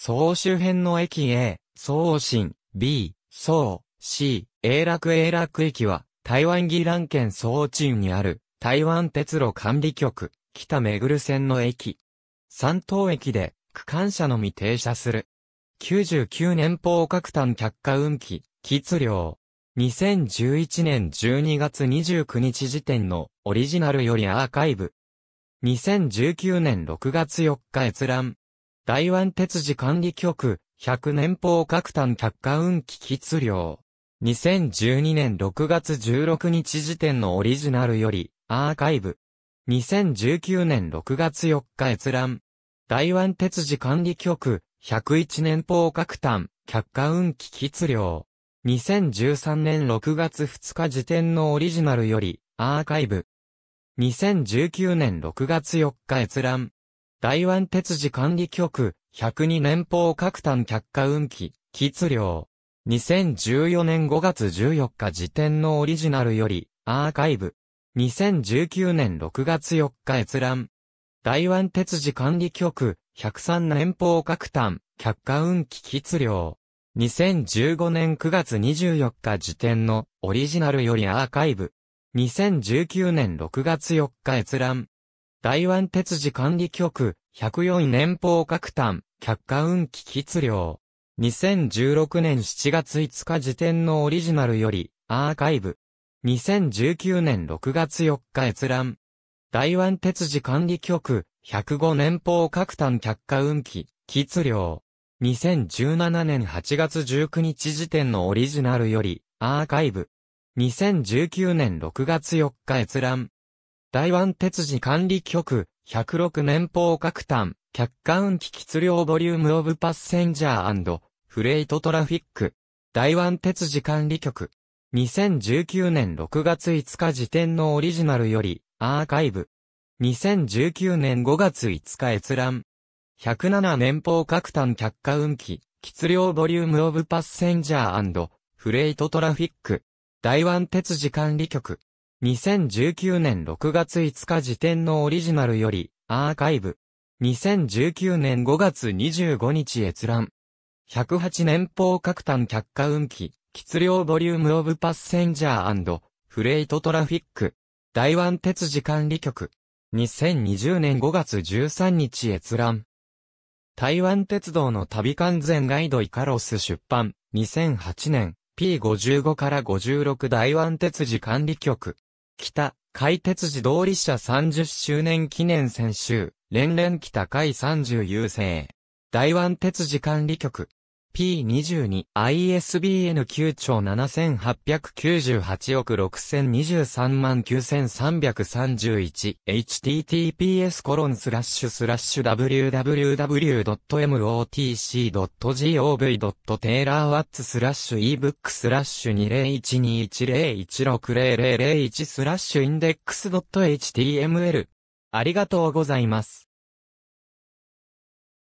総周辺の駅 A、総新、B、総、C、永楽永楽駅は、台湾宜蘭県総鎮にある、台湾鉄路管理局、北目黒線の駅。三島駅で、区間車のみ停車する。99年方角単客貨運期、喫量。2011年12月29日時点のオリジナルよりアーカイブ。2019年6月4日閲覧。台湾鉄事管理局、100年方角単客貨運期喫量。2012年6月16日時点のオリジナルよりアーカイブ。2019年6月4日閲覧。台湾鉄事管理局、101年方角単、客貨運期喫量。2013年6月2日時点のオリジナルより、アーカイブ。2019年6月4日閲覧。台湾鉄事管理局、102年方角単客貨運期、喫量。2014年5月14日時点のオリジナルより、アーカイブ。2019年6月4日閲覧。台湾鉄事管理局、103年方角単、客貨運期喫量。2015年9月24日時点のオリジナルよりアーカイブ。2019年6月4日閲覧。台湾鉄事管理局、104年方角単、客貨運期喫量。2016年7月5日時点のオリジナルより、アーカイブ。2019年6月4日閲覧。台湾鉄事管理局、105年方各単客貨運期、喫量。2017年8月19日時点のオリジナルより、アーカイブ。2019年6月4日閲覧。台湾鉄事管理局、106年方各単、客貨運期喫量ボリュームオブパッセンジャーフレイトトラフィック。台湾鉄事管理局。2019年6月5日時点のオリジナルより、アーカイブ。2019年5月5日閲覧。107年方各単客貨運期、喫量ボリュームオブパッセンジャーフレイトトラフィック。台湾鉄事管理局。2019年6月5日時点のオリジナルより、アーカイブ。2019年5月25日閲覧。108年方各単客貨運期、質量ボリュームオブパッセンジャーフレイトトラフィック。台湾鉄事管理局。2020年5月13日閲覧。台湾鉄道の旅完全ガイドイカロス出版。2008年 P55 から56台湾鉄事管理局。北、海鉄自動理社30周年記念選集。連連北海30優勢。台湾鉄事管理局。P22ISBN9 兆7898億6023万9331 https コロンスラッシュスラッシュ www.motc.gov. テイラーワッツスラッシュ ebook スラッシュ20121016001スラッシュイ index.html ありがとうございます。